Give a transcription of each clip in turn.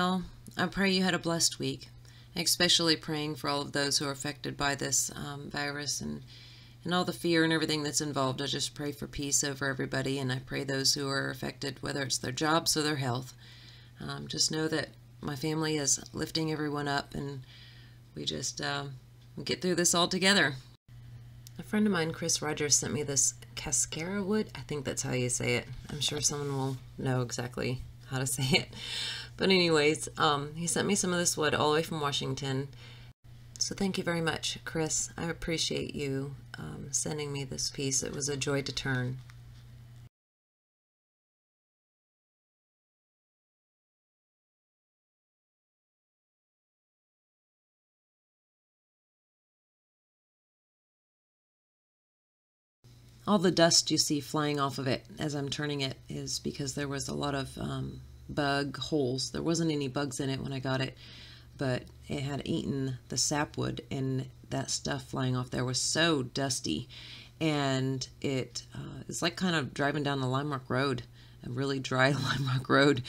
y'all. I pray you had a blessed week, especially praying for all of those who are affected by this um, virus and and all the fear and everything that's involved. I just pray for peace over everybody, and I pray those who are affected, whether it's their jobs or their health, um, just know that my family is lifting everyone up, and we just uh, get through this all together. A friend of mine, Chris Rogers, sent me this cascara wood. I think that's how you say it. I'm sure someone will know exactly how to say it. But anyways, um, he sent me some of this wood all the way from Washington. So thank you very much, Chris. I appreciate you um, sending me this piece. It was a joy to turn. all the dust you see flying off of it as I'm turning it is because there was a lot of um, bug holes. There wasn't any bugs in it when I got it, but it had eaten the sapwood and that stuff flying off there was so dusty. And it uh, it's like kind of driving down the Lime Rock Road, a really dry Lime Rock Road.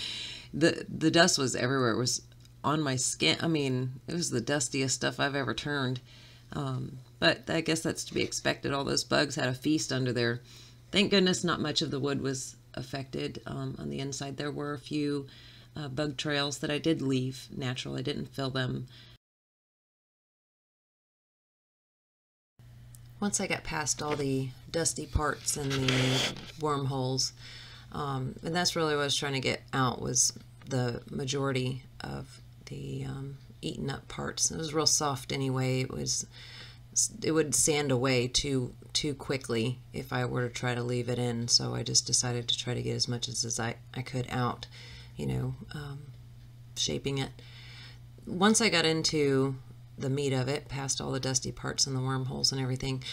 The, the dust was everywhere. It was on my skin. I mean, it was the dustiest stuff I've ever turned. Um, but I guess that's to be expected. All those bugs had a feast under there. Thank goodness not much of the wood was affected um, on the inside. There were a few uh, bug trails that I did leave natural. I didn't fill them. Once I got past all the dusty parts and the wormholes, um, and that's really what I was trying to get out was the majority of the um, eaten up parts. It was real soft anyway. It was it would sand away too too quickly if I were to try to leave it in. So I just decided to try to get as much as, as I, I could out, you know, um, shaping it. Once I got into the meat of it, past all the dusty parts and the wormholes and everything,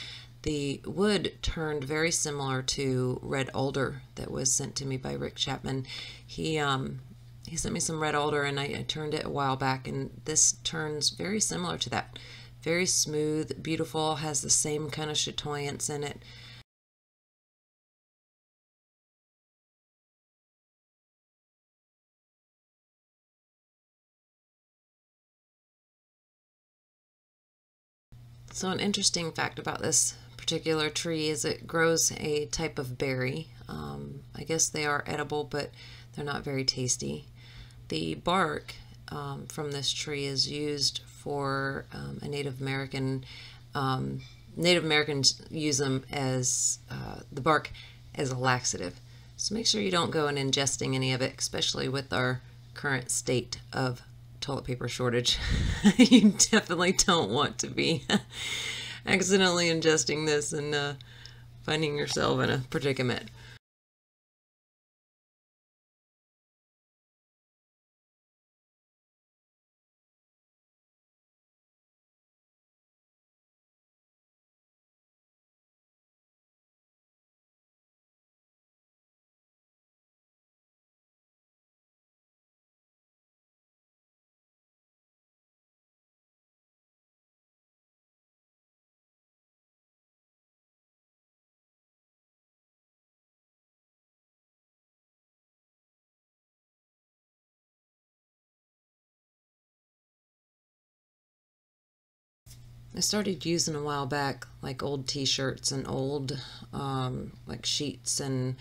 the wood turned very similar to red alder that was sent to me by Rick Chapman. He um, he sent me some red alder and I, I turned it a while back, and this turns very similar to that very smooth, beautiful, has the same kind of chatoyance in it. So an interesting fact about this particular tree is it grows a type of berry. Um, I guess they are edible, but they're not very tasty. The bark um, from this tree is used for um, a Native American. Um, Native Americans use them as uh, the bark as a laxative. So make sure you don't go and ingesting any of it, especially with our current state of toilet paper shortage. you definitely don't want to be accidentally ingesting this and uh, finding yourself in a predicament. I started using a while back like old t-shirts and old um, like sheets and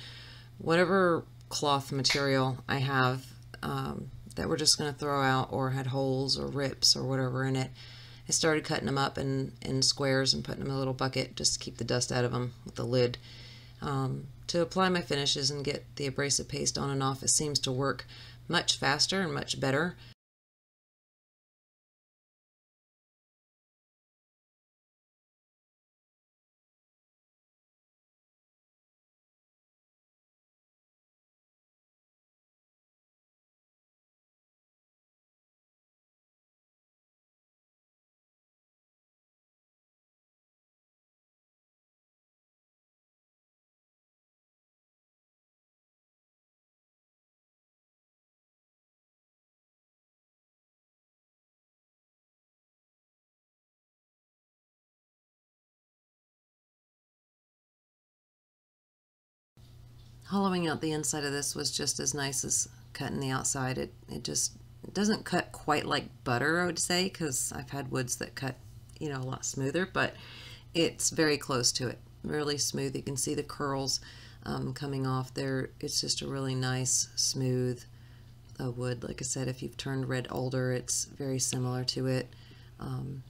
whatever cloth material I have um, that we're just going to throw out or had holes or rips or whatever in it. I started cutting them up in, in squares and putting them in a little bucket just to keep the dust out of them with the lid. Um, to apply my finishes and get the abrasive paste on and off, it seems to work much faster and much better hollowing out the inside of this was just as nice as cutting the outside. It, it just it doesn't cut quite like butter, I would say, because I've had woods that cut, you know, a lot smoother, but it's very close to it. Really smooth. You can see the curls um, coming off there. It's just a really nice, smooth uh, wood. Like I said, if you've turned red alder, it's very similar to it. Um,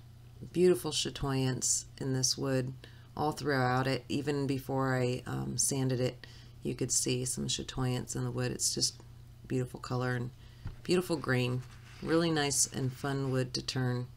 beautiful chatoyance in this wood all throughout it. Even before I um, sanded it, you could see some chatoyance in the wood. It's just beautiful color and beautiful grain. Really nice and fun wood to turn.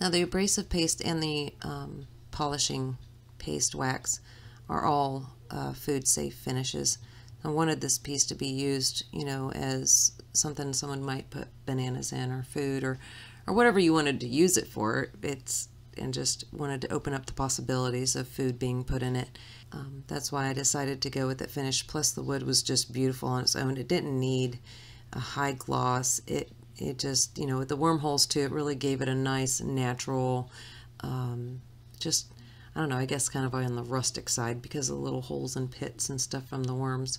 Now the abrasive paste and the um, polishing paste wax are all uh, food safe finishes. I wanted this piece to be used, you know, as something someone might put bananas in or food or, or whatever you wanted to use it for. It's and just wanted to open up the possibilities of food being put in it. Um, that's why I decided to go with it finished. Plus the wood was just beautiful on its own. It didn't need a high gloss. It it just, you know, the wormholes too, it really gave it a nice natural, um, just, I don't know, I guess kind of on the rustic side because of the little holes and pits and stuff from the worms.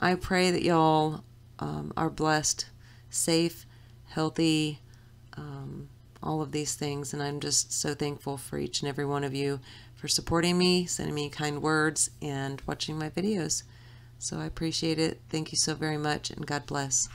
I pray that y'all um, are blessed, safe, healthy, um, all of these things. And I'm just so thankful for each and every one of you for supporting me, sending me kind words, and watching my videos. So I appreciate it. Thank you so very much, and God bless.